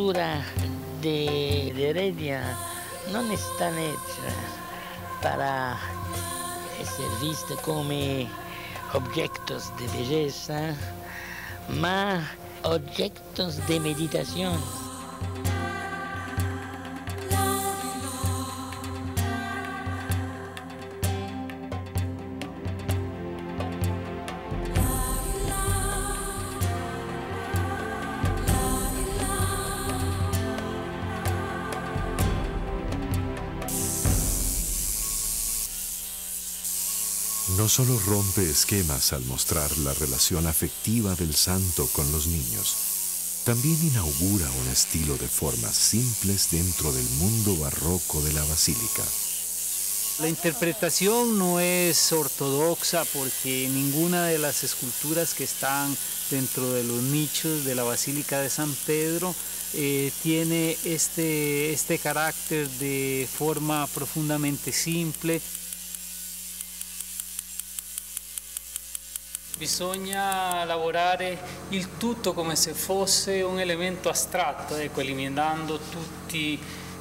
Las esculturas de, de Heredia no están hechas para ser vistas como objetos de belleza, más objetos de meditación. No solo rompe esquemas al mostrar la relación afectiva del santo con los niños, también inaugura un estilo de formas simples dentro del mundo barroco de la basílica. La interpretación no es ortodoxa porque ninguna de las esculturas que están dentro de los nichos de la Basílica de San Pedro eh, tiene este, este carácter de forma profundamente simple. Bisogna lavorare il tutto come se fosse un elemento astratto, ecco, eliminando tutti,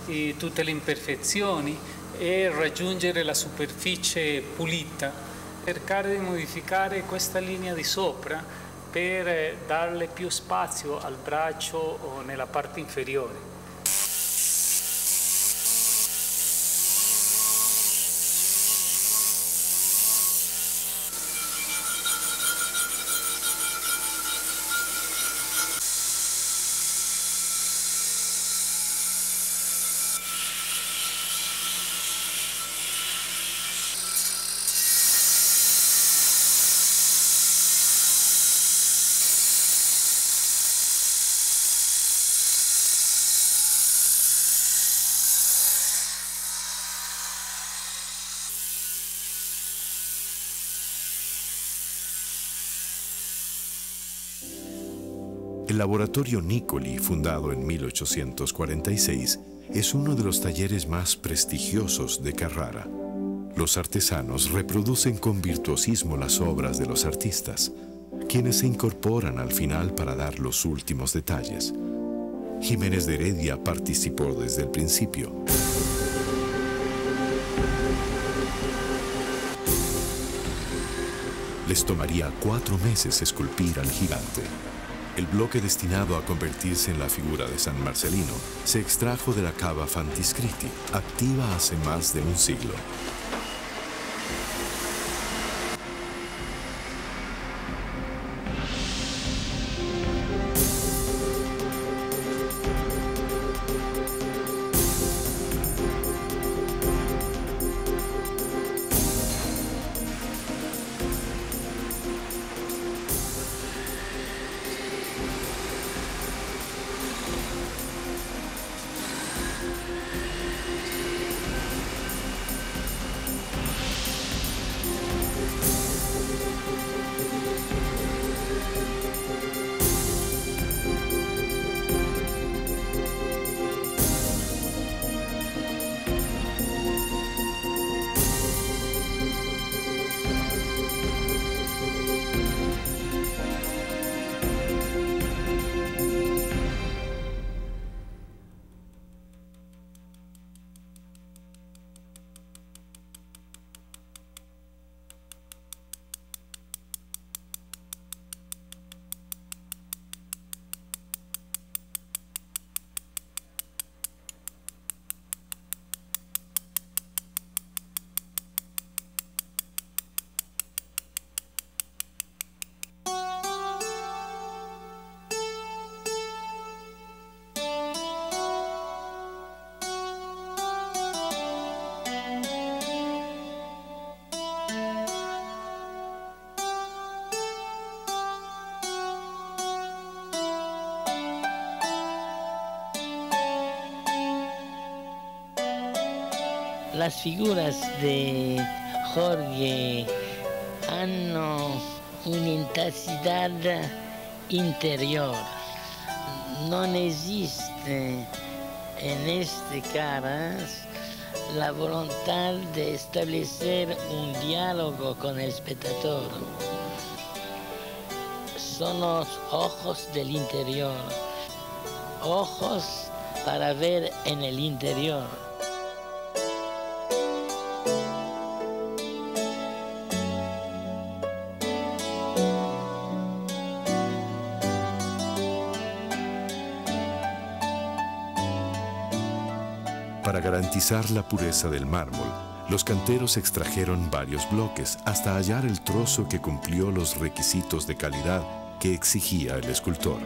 eh, tutte le imperfezioni e raggiungere la superficie pulita, cercare di modificare questa linea di sopra per darle più spazio al braccio nella parte inferiore. El laboratorio Nicoli, fundado en 1846, es uno de los talleres más prestigiosos de Carrara. Los artesanos reproducen con virtuosismo las obras de los artistas, quienes se incorporan al final para dar los últimos detalles. Jiménez de Heredia participó desde el principio. Les tomaría cuatro meses esculpir al gigante. El bloque destinado a convertirse en la figura de San Marcelino se extrajo de la cava Fantiscriti, activa hace más de un siglo. Las figuras de Jorge han una intensidad interior. No existe en este caras la voluntad de establecer un diálogo con el espectador. Son los ojos del interior. ojos para ver en el interior. Para garantizar la pureza del mármol, los canteros extrajeron varios bloques hasta hallar el trozo que cumplió los requisitos de calidad que exigía el escultor.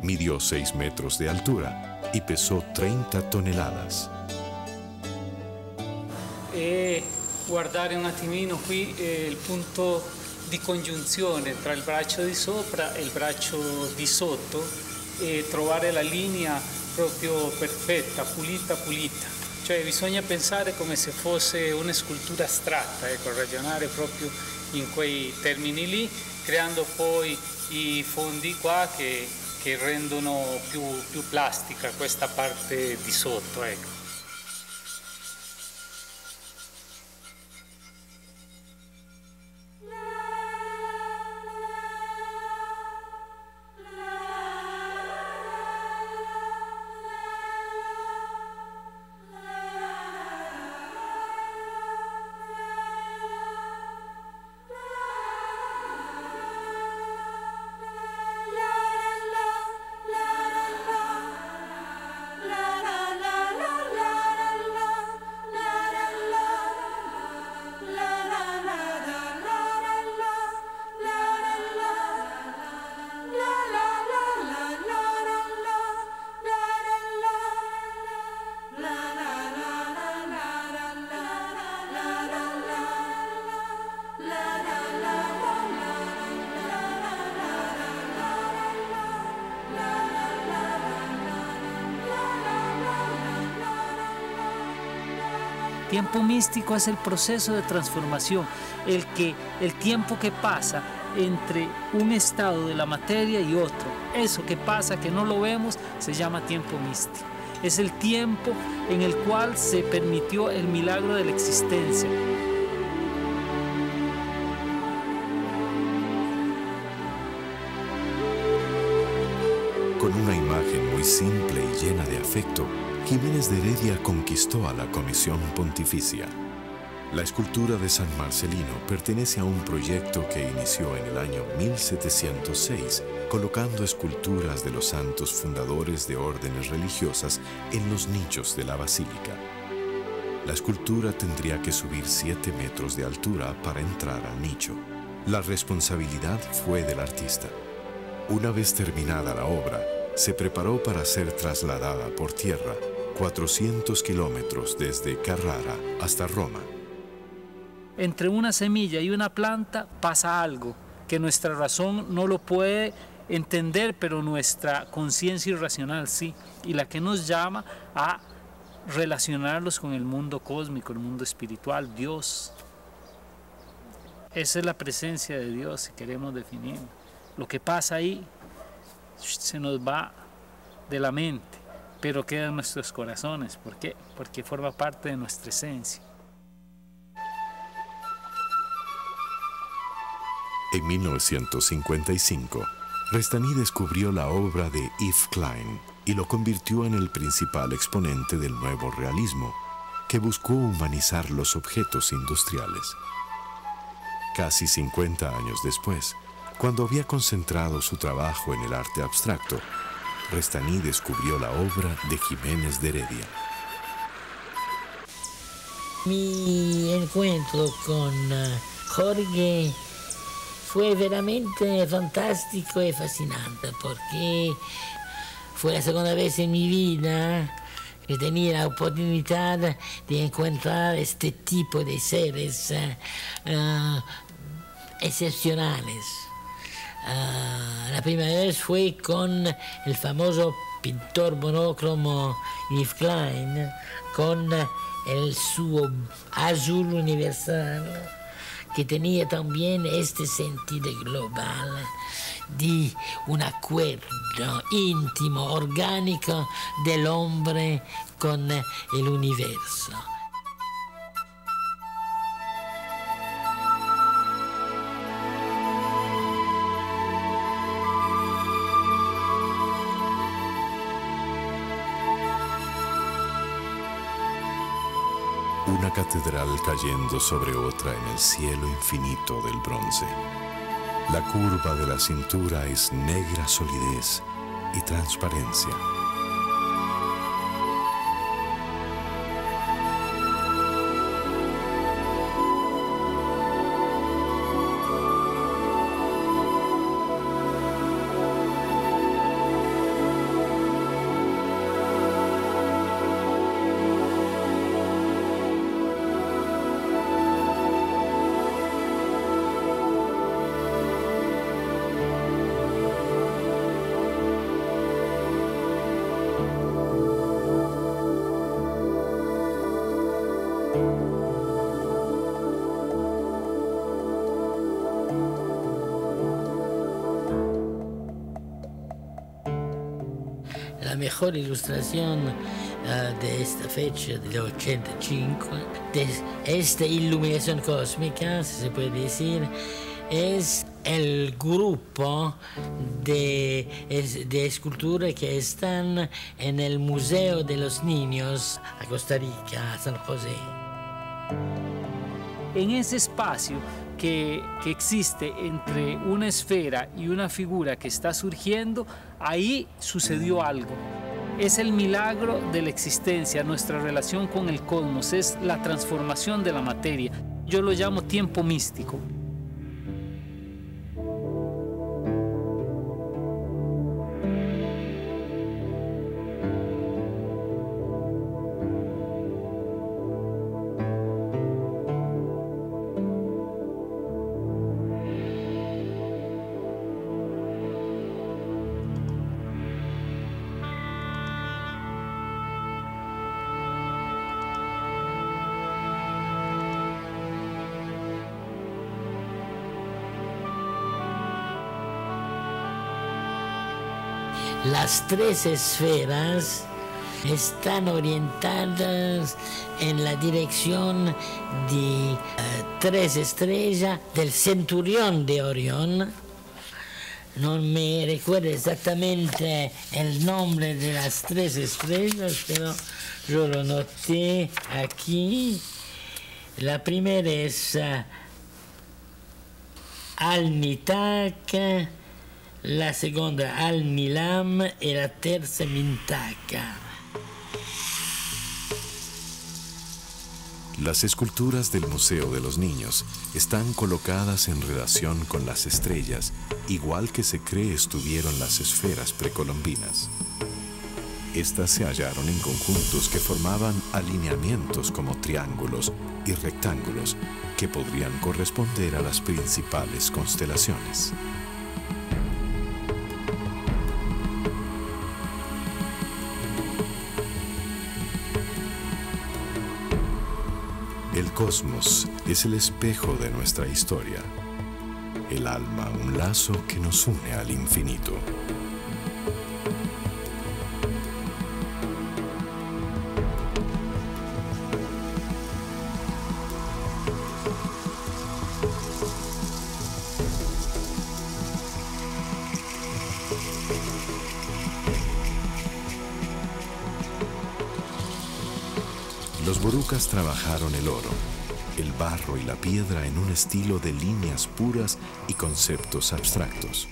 Midió 6 metros de altura y pesó 30 toneladas. E guardare un attimino qui eh, il punto di congiunzione tra il braccio di sopra e il braccio di sotto e trovare la linea proprio perfetta, pulita, pulita. Cioè bisogna pensare come se fosse una scultura astratta, ecco, ragionare proprio in quei termini lì, creando poi i fondi qua che, che rendono più, più plastica questa parte di sotto. Ecco. Tiempo místico es el proceso de transformación, el, que, el tiempo que pasa entre un estado de la materia y otro. Eso que pasa, que no lo vemos, se llama tiempo místico. Es el tiempo en el cual se permitió el milagro de la existencia. Con una imagen muy simple y llena de afecto, Jiménez de Heredia conquistó a la Comisión Pontificia. La escultura de San Marcelino pertenece a un proyecto que inició en el año 1706, colocando esculturas de los santos fundadores de órdenes religiosas en los nichos de la basílica. La escultura tendría que subir 7 metros de altura para entrar al nicho. La responsabilidad fue del artista. Una vez terminada la obra, se preparó para ser trasladada por tierra 400 kilómetros desde Carrara hasta Roma. Entre una semilla y una planta pasa algo que nuestra razón no lo puede entender, pero nuestra conciencia irracional sí, y la que nos llama a relacionarlos con el mundo cósmico, el mundo espiritual, Dios. Esa es la presencia de Dios, si queremos definir. Lo que pasa ahí se nos va de la mente pero queda en nuestros corazones. ¿Por qué? Porque forma parte de nuestra esencia. En 1955, Restany descubrió la obra de Yves Klein y lo convirtió en el principal exponente del nuevo realismo, que buscó humanizar los objetos industriales. Casi 50 años después, cuando había concentrado su trabajo en el arte abstracto, Restaní descubrió la obra de Jiménez de Heredia. Mi encuentro con eh, Jorge fue veramente fantástico y fascinante porque fue la segunda vez en mi vida que tenía la oportunidad de encontrar este tipo de seres uh, excepcionales. Uh, la primera vez fue con el famoso pintor monocromo Yves Klein, con el su azul universal, que tenía también este sentido global de un acuerdo íntimo, orgánico del hombre con el universo. Una catedral cayendo sobre otra en el cielo infinito del bronce. La curva de la cintura es negra solidez y transparencia. La mejor ilustración uh, de esta fecha del 85, de esta iluminación cósmica, si se puede decir, es el grupo de, de que están en el Museo de los Niños a Costa Rica, a San José. En ese espacio que, que, existe entre una esfera y una figura que está surgiendo, ahí sucedió algo. Es el milagro de la existencia, nuestra relación con el cosmos, es la transformación de la materia. Yo lo llamo tiempo místico. Las tres esferas están orientadas en la dirección de uh, tres estrellas del centurión de Orión. No me recuerdo exactamente el nombre de las tres estrellas, pero yo lo noté aquí. La primera es uh, Alnitak la seconda al Milam e la terza Mintaka. Las esculturas del Museo de los Niños están colocadas en relación con las estrellas, igual que se cree estuvieron las esferas precolombinas. Estas se hallaron en conjuntos que formaban alineamientos como triángulos y rectángulos que podrían corresponder a las principales constelaciones. Cosmos es el espejo de nuestra historia. El alma un lazo que nos une al infinito. Los borucas trabajaron el oro, el barro y la piedra en un estilo de líneas puras y conceptos abstractos.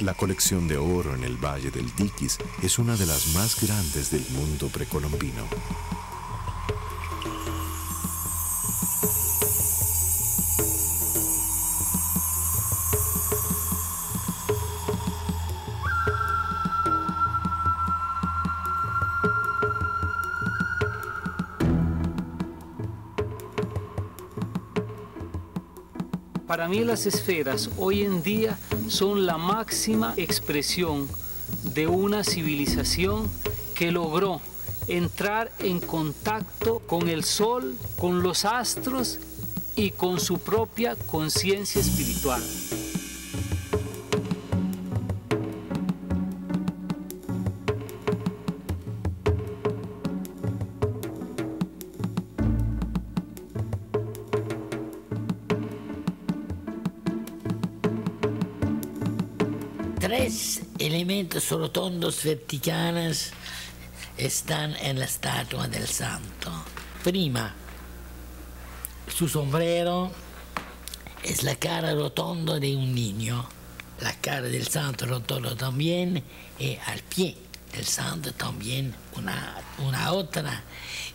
La colección de oro en el Valle del Diquis es una de las más grandes del mundo precolombino. Para mí las esferas hoy en día son la máxima expresión de una civilización que logró entrar en contacto con el sol, con los astros y con su propia conciencia espiritual. Tres elementos rotondos verticales están en la estatua del santo. Prima, su sombrero es la cara rotonda de un niño, la cara del santo rotondo también, y al pie del santo también una otra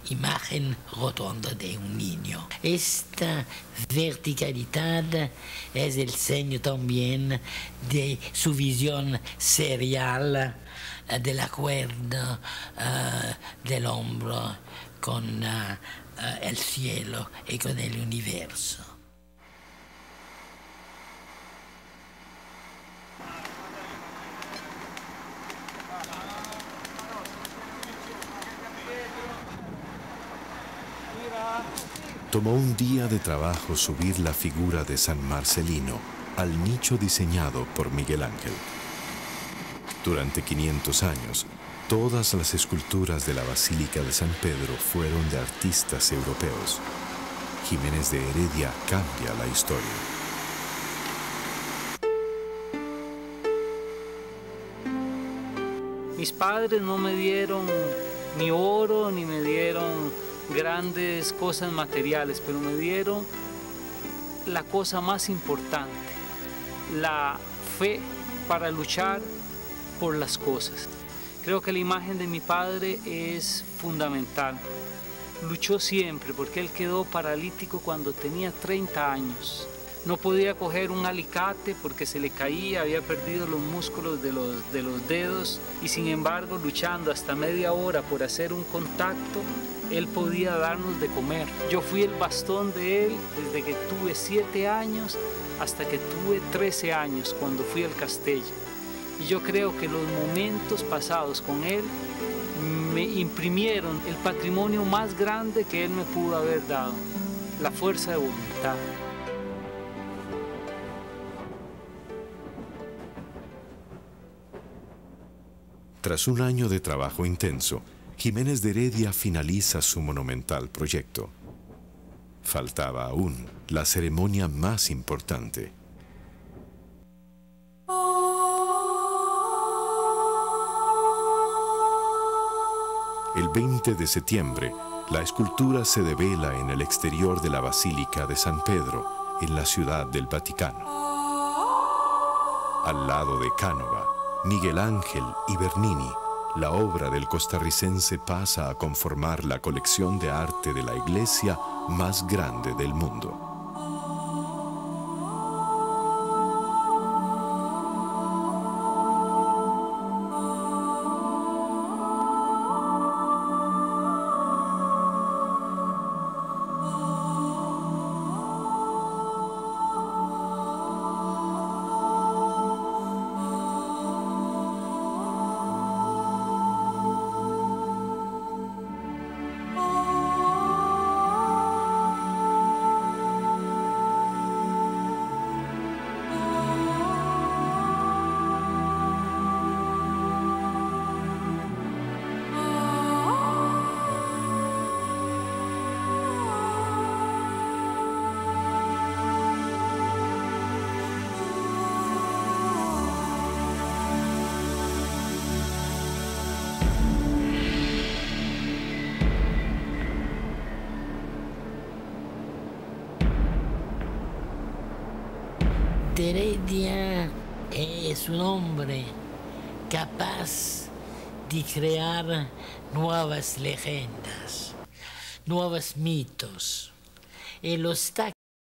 imagen rotonda de un niño. Esta verticalidad es el seño también de su visión serial del acuerdo uh, del hombro con uh, uh, el cielo y con el universo. Tomó un día de trabajo subir la figura de San Marcelino al nicho diseñado por Miguel Ángel. Durante 500 años, todas las esculturas de la Basílica de San Pedro fueron de artistas europeos. Jiménez de Heredia cambia la historia. Mis padres no me dieron ni oro ni me dieron grandes cosas materiales, pero me dieron la cosa más importante, la fe para luchar por las cosas. Creo que la imagen de mi padre es fundamental. Luchó siempre porque él quedó paralítico cuando tenía 30 años. No podía coger un alicate porque se le caía, había perdido los músculos de los, de los dedos y sin embargo luchando hasta media hora por hacer un contacto, él podía darnos de comer. Yo fui el bastón de Él desde que tuve siete años hasta que tuve 13 años cuando fui al Castella. Y yo creo que los momentos pasados con Él me imprimieron el patrimonio más grande que Él me pudo haber dado, la fuerza de voluntad. Tras un año de trabajo intenso, Jiménez de Heredia finaliza su monumental proyecto. Faltaba aún la ceremonia más importante. El 20 de septiembre, la escultura se devela en el exterior de la Basílica de San Pedro, en la ciudad del Vaticano. Al lado de Cánova, Miguel Ángel y Bernini la obra del costarricense pasa a conformar la colección de arte de la iglesia más grande del mundo. Heredia es un hombre capaz de crear nuevas leyendas, nuevos mitos. Él está